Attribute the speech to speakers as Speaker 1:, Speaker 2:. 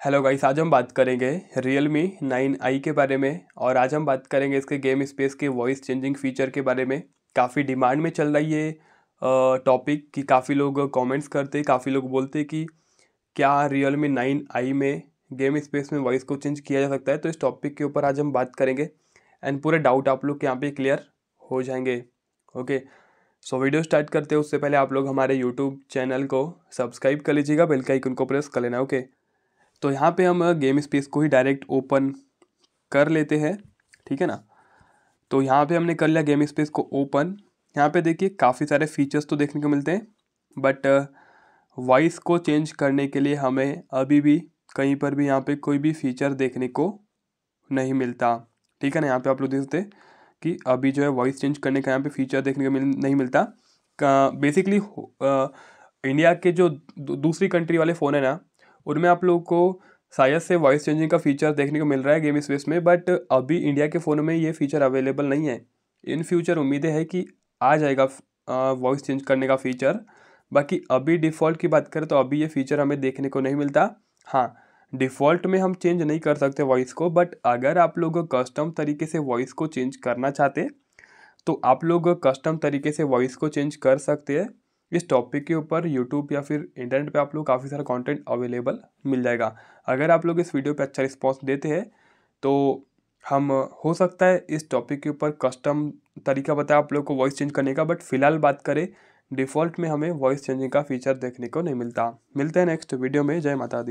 Speaker 1: Hello guys आज हम बात करेंगे रियल मी नाइन आई के बारे में और आज हम बात करेंगे इसके गेम स्पेस के वॉइस चेंजिंग फीचर के बारे में। काफ़ी डिमांड में चल रहा है ये टॉपिक कि काफ़ी लोग कमेंट्स करते काफ़ी लोग बोलते कि क्या रियल मी नाइन आई में गेम स्पेस में वॉइस को चेंज किया जा सकता है? तो इस टॉपिक के ऊपर आज हम बात करेंगे एंड पूरे डाउट आप लोग के यहाँ पर क्लियर हो जाएँगे ओके सो वीडियो स्टार्ट करते हैं, उससे पहले आप लोग हमारे यूट्यूब चैनल को सब्सक्राइब कर लीजिएगा बेल का आइकन को प्रेस कर लेना ओके तो यहाँ पे हम गेम स्पेस को ही डायरेक्ट ओपन कर लेते हैं, ठीक है ना? तो यहाँ पे हमने कर लिया गेम स्पेस को ओपन यहाँ पे देखिए काफ़ी सारे फीचर्स तो देखने को मिलते हैं बट वॉइस को चेंज करने के लिए हमें अभी भी कहीं पर भी यहाँ पे कोई भी फीचर देखने को नहीं मिलता, ठीक है ना? यहाँ पे आप लोग देखते कि अभी जो है वॉइस चेंज करने का यहाँ पे फीचर देखने को मिल, नहीं मिलता। बेसिकली इंडिया के जो दूसरी कंट्री वाले फ़ोन है ना उनमें आप लोगों को शायद से वॉइस चेंजिंग का फीचर देखने को मिल रहा है गेम स्पेस में बट अभी इंडिया के फ़ोन में ये फीचर अवेलेबल नहीं है। इन फ्यूचर उम्मीदें है कि आ जाएगा वॉइस चेंज करने का फीचर बाकी अभी डिफ़ॉल्ट की बात करें तो अभी ये फीचर हमें देखने को नहीं मिलता। हाँ डिफ़ॉल्ट में हम चेंज नहीं कर सकते वॉइस को बट अगर आप लोग कस्टम तरीके से वॉइस को चेंज करना चाहते तो आप लोग कस्टम तरीके से वॉइस को चेंज कर सकते हैं। इस टॉपिक के ऊपर यूट्यूब या फिर इंटरनेट पे आप लोग काफ़ी सारा कंटेंट अवेलेबल मिल जाएगा। अगर आप लोग इस वीडियो पे अच्छा रिस्पॉन्स देते हैं तो हम, हो सकता है इस टॉपिक के ऊपर कस्टम तरीका बताए आप लोग को वॉइस चेंज करने का बट फ़िलहाल बात करें डिफ़ॉल्ट में हमें वॉइस चेंजिंग का फीचर देखने को नहीं मिलता। मिलते हैं नेक्स्ट वीडियो में। जय माता दी।